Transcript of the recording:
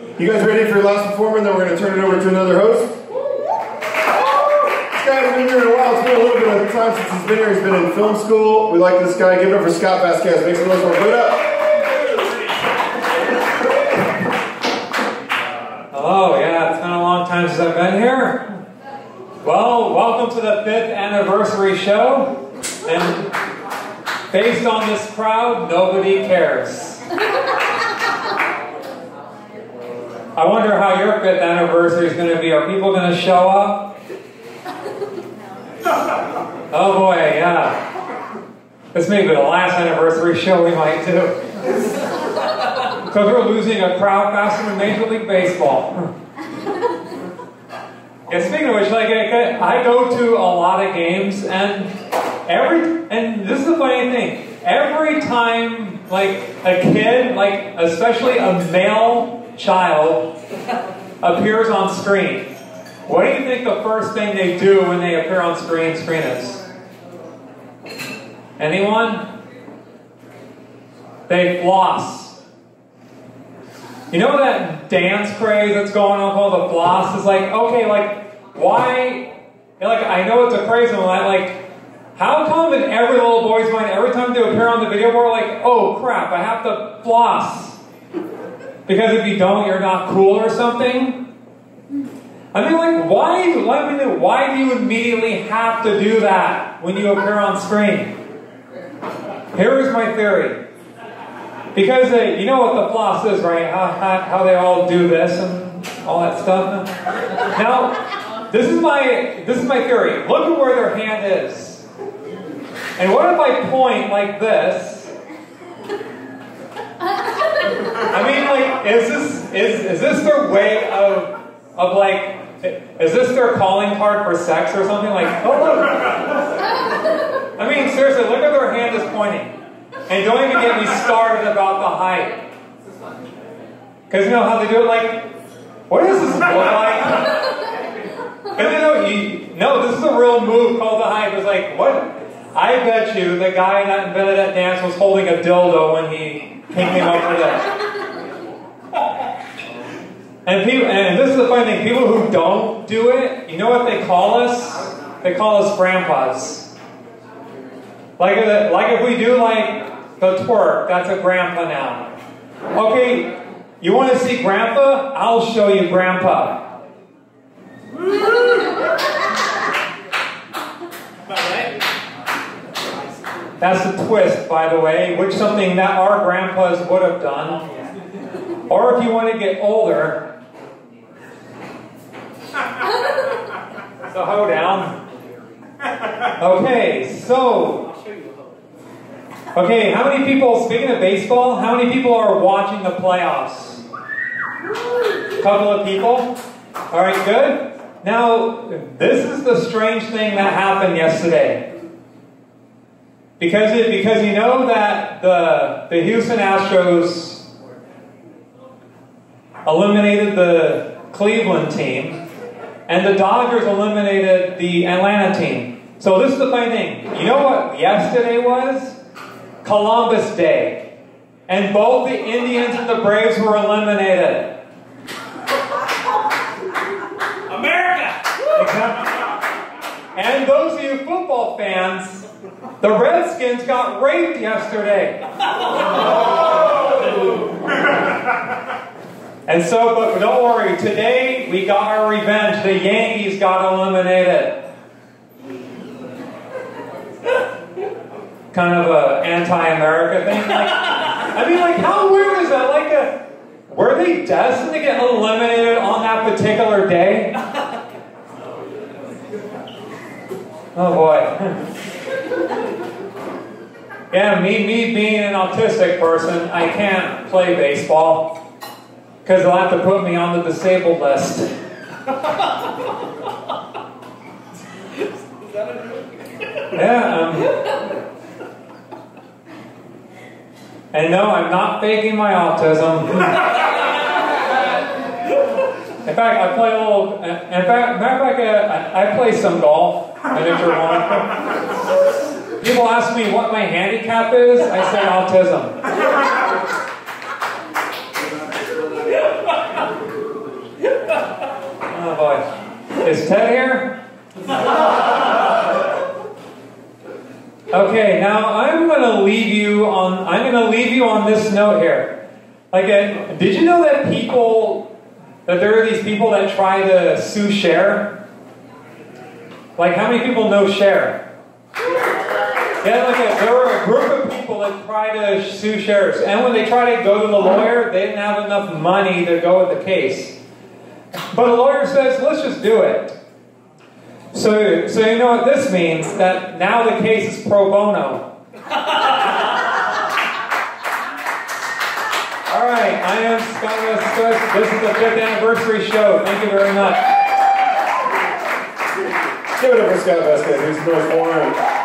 You guys ready for your last performance? Then we're going to turn it over to another host. This guy has been here in a while. It's been a little bit of time since he's been here. He's been in film school. We like this guy. Give it up for Scott Vasquez. Make some noise for him. It up. Hello, yeah, it's been a long time since I've been here. Well, welcome to the fifth anniversary show. And based on this crowd, nobody cares. I wonder how your fifth anniversary is going to be. Are people going to show up? Oh boy, yeah. This may be the last anniversary show we might do. Because we're losing a crowd faster than Major League Baseball. yeah, speaking of which, like I go to a lot of games, and every and this is the funny thing. Every time, like a kid, like especially a male child, appears on screen, what do you think the first thing they do when they appear on screen screen is? Anyone? They floss. You know that dance craze that's going on called the floss? Is like, okay, like, why? Like, I know it's a craze, and like, how come in every little boy's mind, every time they appear on the video board, like, oh crap, I have to floss? Because if you don't, you're not cool or something? I mean, like, why? Let me know. Why do you immediately have to do that when you appear on screen? Here is my theory. Because uh, you know what the floss is, right? How, how, how, they all do this and all that stuff. Now, this is my this is my theory. Look at where their hand is. And what if I point like this? I mean, like, is this is is this their way of of like is this their calling card for sex or something? Like, oh look. I mean, seriously, look at their hand is pointing. And don't even get me started about the height. Because you know how they do it? Like, what does this look like? And know, you, no, this is a real move called the hype. It's like, what? I bet you the guy that invented that dance was holding a dildo when he came up for this. And people, and this is the funny thing: people who don't do it, you know what they call us? They call us grandpas. Like, if, like if we do like the twerk, that's a grandpa now. Okay, you want to see grandpa? I'll show you grandpa. That's the twist, by the way, which something that our grandpas would have done. Or if you want to get older, so hold down. Okay, so Okay, how many people, speaking of baseball, how many people are watching the playoffs? A couple of people? All right, good. Now, this is the strange thing that happened yesterday. Because, it, because you know that the, the Houston Astros eliminated the Cleveland team, and the Dodgers eliminated the Atlanta team. So this is the funny thing. You know what yesterday was? Columbus Day. And both the Indians and the Braves were eliminated. America! And those of you football fans, the Redskins got raped yesterday. and so, but don't worry, today we got our revenge. The Yankees got eliminated. kind of a anti-America thing. Like, I mean, like, how weird is that? Like, a, were they destined to get eliminated on that particular day? Oh boy. yeah, me, me being an autistic person, I can't play baseball because they'll have to put me on the disabled list. yeah. Um, and no, I'm not faking my autism. in fact, I play a little. In fact, matter of fact, uh, I play some golf, miniature one. People ask me what my handicap is. I say autism. Is Ted here? Okay, now I'm gonna leave you on. I'm gonna leave you on this note here. Like, uh, did you know that people that there are these people that try to sue Cher? Like, how many people know Cher? Yeah, like a, there were a group of people that tried to sue Cher, and when they tried to go to the lawyer, they didn't have enough money to go with the case. But the lawyer says, "Let's just do it." So, so you know what this means? That now the case is pro bono. All right, I am Scott West. This is the fifth anniversary show. Thank you very much. Give it up for Scott Vasquez. He's North Warren.